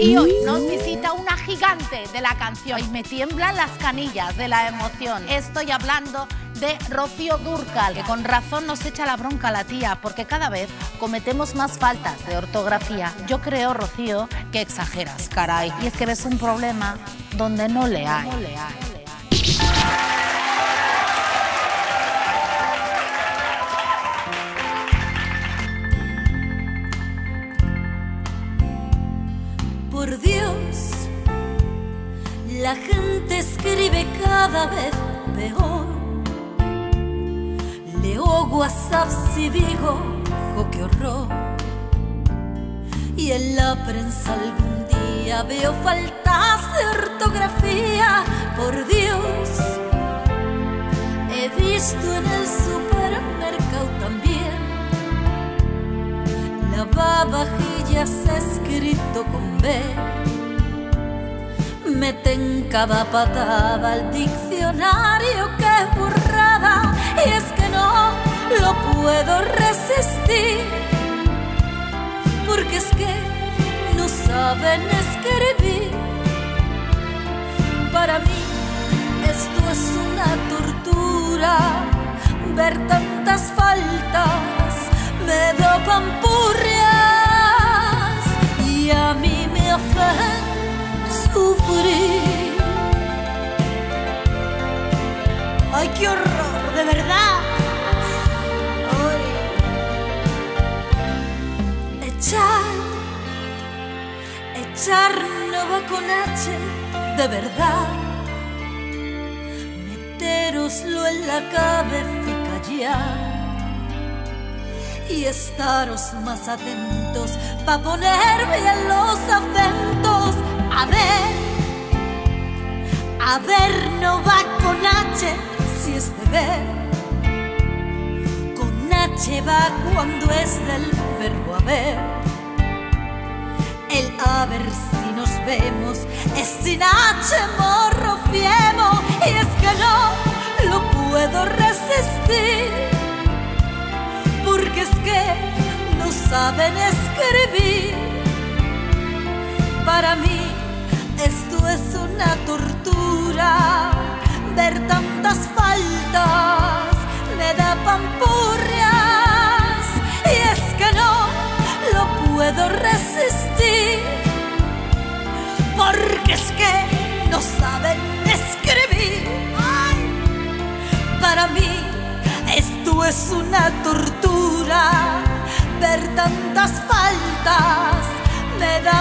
Y hoy nos visita una gigante de la canción y me tiemblan las canillas de la emoción. Estoy hablando de Rocío Durcal, que con razón nos echa la bronca a la tía, porque cada vez cometemos más faltas de ortografía. Yo creo, Rocío, que exageras, caray. Y es que ves un problema donde no le hay. No le hay. Por Dios, la gente escribe cada vez peor. Leo WhatsApp y digo, oh, qué horror. Y en la prensa algún día veo faltas de ortografía. Por Dios, he visto en el supermercado también lavavajillas escrito con B. Meten cada patada al diccionario que es burrada y es que no lo puedo resistir porque es que no saben escribir. Para mí esto es una tortura ver tantas faltas me da qué horror, de verdad! Ay. Echar, echar no con H, de verdad. Meteroslo en la cabeza y callar y estaros más atentos pa' poner bien los Con H va cuando es del verbo haber. El a ver si nos vemos es sin H morro fiemo y es que no lo puedo resistir porque es que no saben escribir. Para mí esto es una saben escribir. Para mí esto es una tortura, ver tantas faltas me da.